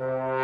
you